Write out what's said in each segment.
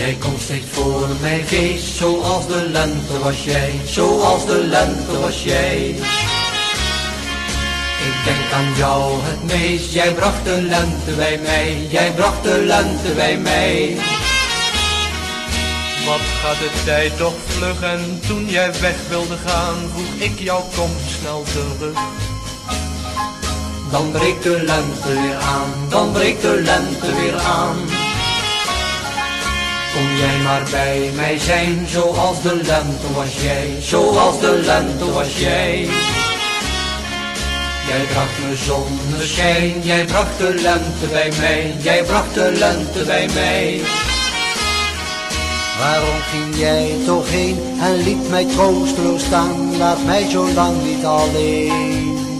Jij komt steeds voor mijn geest, zoals de lente was jij, zoals de lente was jij. Ik denk aan jou het meest, jij bracht de lente bij mij, jij bracht de lente bij mij. Wat gaat de tijd toch vlug en toen jij weg wilde gaan, vroeg ik jou kom snel terug. Dan breekt de lente weer aan, dan breekt de lente weer aan. Kom jij maar bij mij zijn, zoals de lente was jij, zoals de lente was jij. Jij bracht me zonneschijn, jij bracht de lente bij mij, jij bracht de lente bij mij. Waarom ging jij toch heen en liet mij troosteloos staan? Laat mij zo lang niet alleen.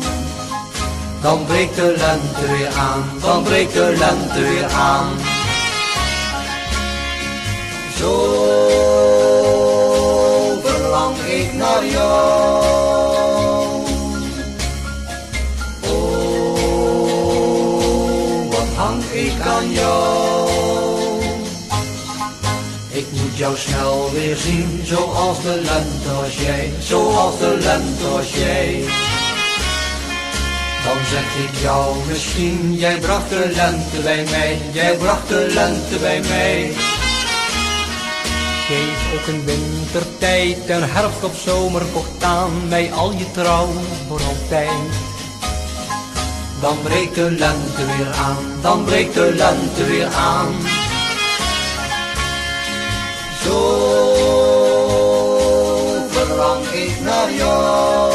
Dan breekt de lente weer aan, dan breekt de lente weer aan. Zo verlang ik naar jou. Oh, wat hang ik aan jou. Ik moet jou snel weer zien, zoals de lente was jij, zoals de lente was jij. Dan zeg ik jou misschien, jij bracht de lente bij mij, jij bracht de lente bij mij. Geef ook in wintertijd, en herfst of zomer kocht aan mij al je trouw voor altijd. Dan breekt de lente weer aan, dan breekt de lente weer aan. Zo verlang ik naar jou.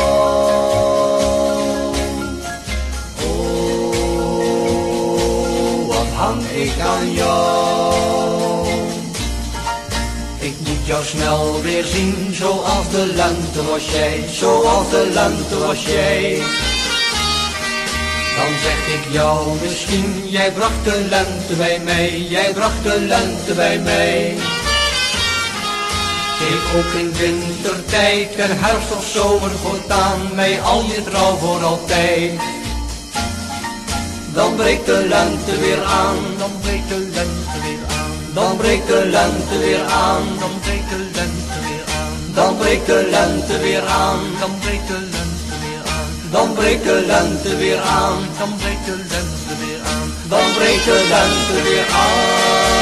Oh, wat hang ik aan jou. Ik moet jou snel weer zien, zoals de lente was jij, zoals de lente was jij. Dan zeg ik jou misschien, jij bracht de lente bij mij, jij bracht de lente bij mij. Geef ook in wintertijd en herfst of zomer voortaan mij al je trouw voor altijd. Dan breekt de lente weer aan, Dan breekt de lente aan, dan breekt de lente weer aan, dan breekt de lente weer aan, dan breekt de lente weer aan, dan breekt de lente weer aan, dan breekt de lente weer aan, dan breekt de lente weer aan. dan breekt de lente weer aan.